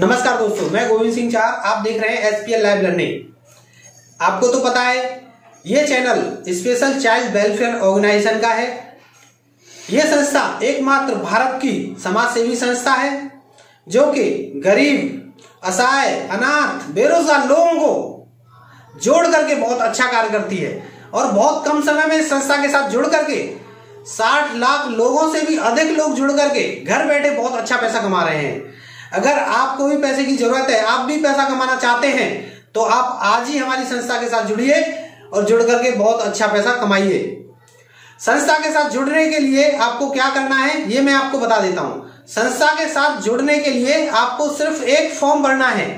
नमस्कार दोस्तों, मैं गोविंद सिंह चार, आप देख रहे हैं एसपीएल लाइव लर्निंग आपको तो पता है, ये channel special child welfare organisation का है। यह संस्था एकमात्र भारत की समाज सेवी संस्था है, जो कि गरीब, असहाय, अनाथ, बेरोजगार लोगों को जोड़ करके बहुत अच्छा कार्य करती है और बहुत कम समय में इस संस्था के साथ जुड़ करके 60 लाख लोगों से भी अधिक लोग जुड़ करके घर बैठे बहुत अच्छा पैसा कमा रहे हैं। अगर आपको भी पैसे की ज़रूरत है, आप भी पैसा कमाना चाहते हैं तो आप आज ही हमारी संस्था के साथ जुड़िए और जुड़ करके बहुत अच्छा पैसा कमाइए। संस्था के साथ जुड़ने के लिए आपको क्या करना है, ये मैं आपको बता देता हूँ। संस्था के साथ जुड़ने के लिए आपको सिर्फ़ एक फॉर्म भरना है,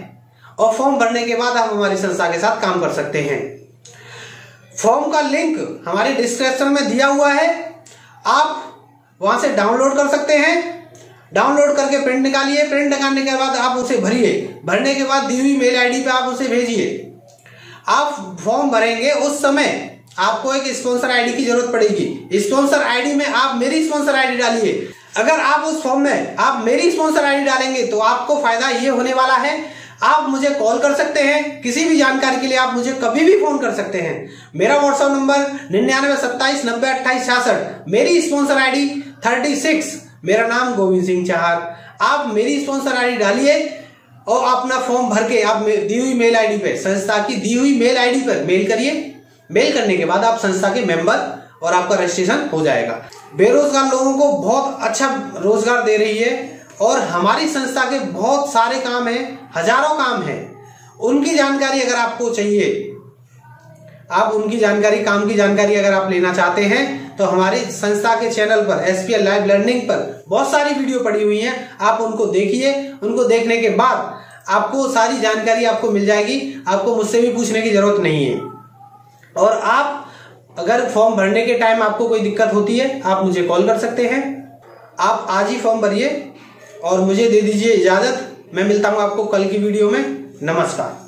और फॉर्म भरने के बाद आप हमारी संस्था के साथ काम कर सकते हैं। फॉर्म का लिंक हमारे डिस्क्रिप्शन में दिया हुआ है, आप वहाँ से डाउनलोड कर सकते हैं। डाउनलोड करके प्रिंट निकालिए। प्रिंट निकालने के बाद आप उसे भरिए। भरने के बाद दी हुई मेल आईडी पे आप उसे भेजिए। आप फॉर्म भरेंगे उस समय आपको एक स्पॉन्सर आईडी की ज़रूरत पड़ेगी। स्पॉन्सर आईडी में आप मेरी स्पॉन्सर आईडी डालिए। अगर आप उस फॉर्म में आप मेरी स्पॉन्सर आईडी डालेंगे तो आपको फ़ायदा ये होने वाला है। आप मुझे कॉल कर सकते हैं। किसी भी जानकारी के लिए आप मुझे कभी भी फ़ोन कर सकते हैं। मेरा व्हाट्सएप नंबर निन्यानवे सत्ताईस नब्बे अट्ठाईस छियासठ। मेरी स्पॉन्सर आईडी थर्टी सिक्स मेरा नाम गोविंद सिंह चाहर। आप मेरी स्पॉन्सर आईडी डालिए और अपना फॉर्म भर के आप दी हुई मेल आईडी पे, संस्था की दी हुई मेल आईडी पर मेल करिए। मेल करने के बाद आप संस्था के मेंबर और आपका रजिस्ट्रेशन हो जाएगा। बेरोजगार लोगों को बहुत अच्छा रोज़गार दे रही है और हमारी संस्था के बहुत सारे काम हैं, हज़ारों काम हैं। उनकी जानकारी अगर आपको चाहिए, आप उनकी जानकारी, काम की जानकारी अगर आप लेना चाहते हैं तो हमारी संस्था के चैनल पर एसपीएल लाइव लर्निंग पर बहुत सारी वीडियो पड़ी हुई हैं। आप उनको देखिए। उनको देखने के बाद आपको सारी जानकारी आपको मिल जाएगी। आपको मुझसे भी पूछने की ज़रूरत नहीं है। और आप अगर फॉर्म भरने के टाइम आपको कोई दिक्कत होती है, आप मुझे कॉल कर सकते हैं। आप आज ही फॉर्म भरिए और मुझे दे दीजिए इजाज़त। मैं मिलता हूँ आपको कल की वीडियो में। नमस्कार।